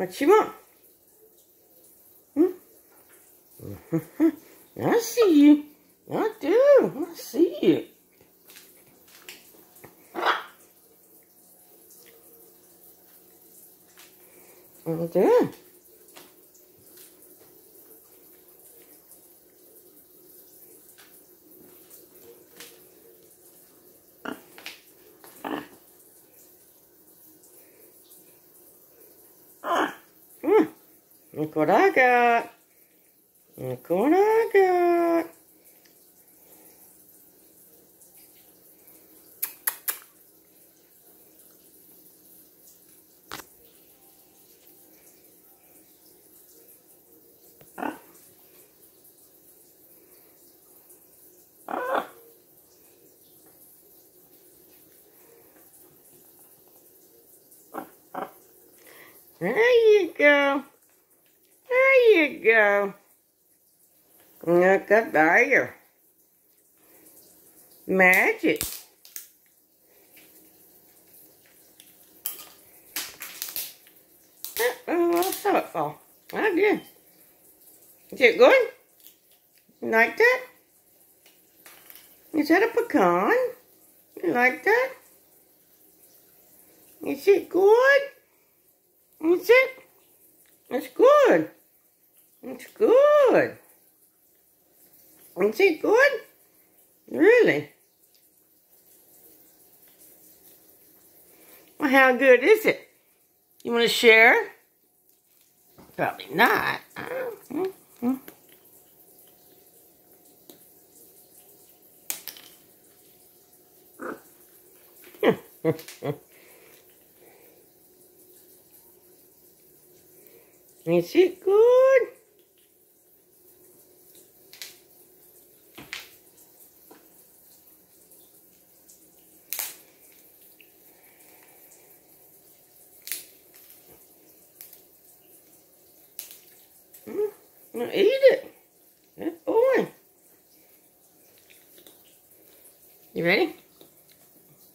What you want? Hmm? I see you. I do. I see you. I do. Look what I got. Look what I got. Ah. Ah. Ah. There you go you go. Look at there. Magic. Oh, I saw it fall. I did. Is it good? You like that? Is that a pecan? You like that? Is it good? Is it? It's good. It's good. Is it good? Really? Well, how good is it? You want to share? Probably not. Is it good? Now eat it. Good boy. You ready?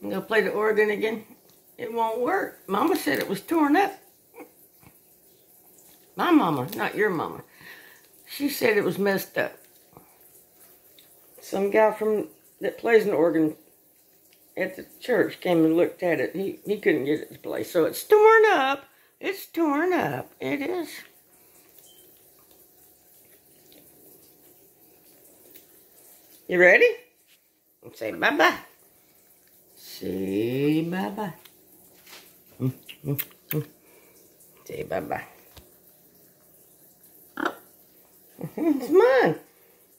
I'm going to play the organ again. It won't work. Mama said it was torn up. My mama, not your mama. She said it was messed up. Some guy from that plays an organ at the church came and looked at it. He, he couldn't get it to play. So it's torn up. It's torn up. It is. You ready? Say bye-bye. Say bye-bye. Mm, mm, mm. Say bye-bye. it's mine.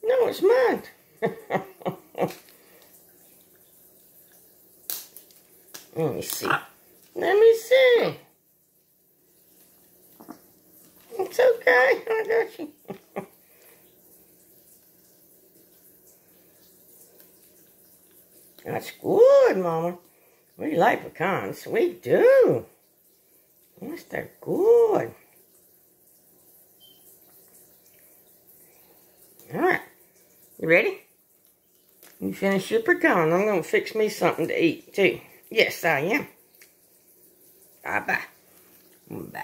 No, it's mine. Let me see. Let me see. It's okay. I got you. That's good, Mama. We like pecans. We do. Yes, they're good. All right. You ready? You finish your pecan. I'm going to fix me something to eat, too. Yes, I am. Bye-bye. Bye-bye.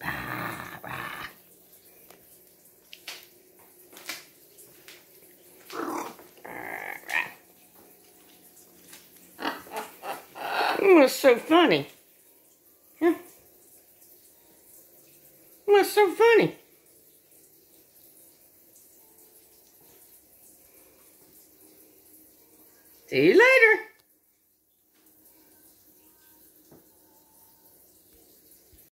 Bye-bye. What's so funny? Huh? What's so funny? See you later.